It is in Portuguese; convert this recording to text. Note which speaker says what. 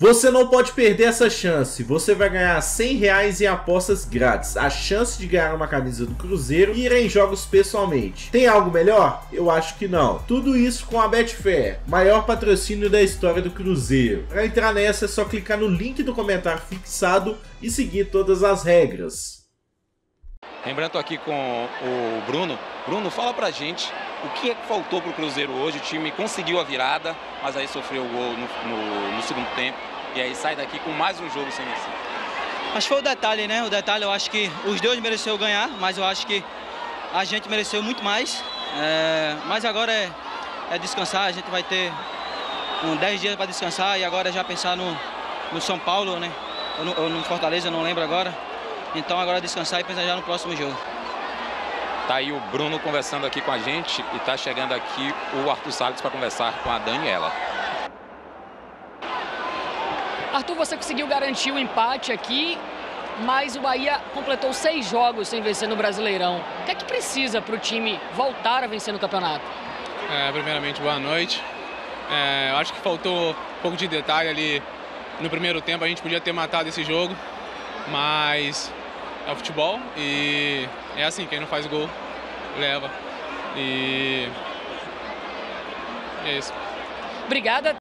Speaker 1: Você não pode perder essa chance. Você vai ganhar 100 reais em apostas grátis. A chance de ganhar uma camisa do Cruzeiro e ir em jogos pessoalmente. Tem algo melhor? Eu acho que não. Tudo isso com a Betfair, maior patrocínio da história do Cruzeiro. Para entrar nessa é só clicar no link do comentário fixado e seguir todas as regras.
Speaker 2: Lembrando aqui com o Bruno. Bruno, fala pra gente o que é que faltou pro Cruzeiro hoje. O time conseguiu a virada, mas aí sofreu o gol no, no, no segundo tempo. E aí sai daqui com mais um jogo sem vencer.
Speaker 3: Acho que foi o detalhe, né? O detalhe, eu acho que os dois mereceram ganhar, mas eu acho que a gente mereceu muito mais. É, mas agora é, é, descansar, a gente vai ter um 10 dias para descansar e agora já pensar no, no São Paulo, né? Ou no, ou no Fortaleza, não lembro agora. Então agora é descansar e pensar já no próximo jogo.
Speaker 2: Tá aí o Bruno conversando aqui com a gente e tá chegando aqui o Arthur Salles para conversar com a Daniela.
Speaker 4: Arthur, você conseguiu garantir o empate aqui, mas o Bahia completou seis jogos sem vencer no Brasileirão. O que é que precisa para o time voltar a vencer no campeonato?
Speaker 5: É, primeiramente, boa noite. É, acho que faltou um pouco de detalhe ali no primeiro tempo. A gente podia ter matado esse jogo, mas é o futebol e é assim: quem não faz gol leva. E é isso.
Speaker 4: Obrigada.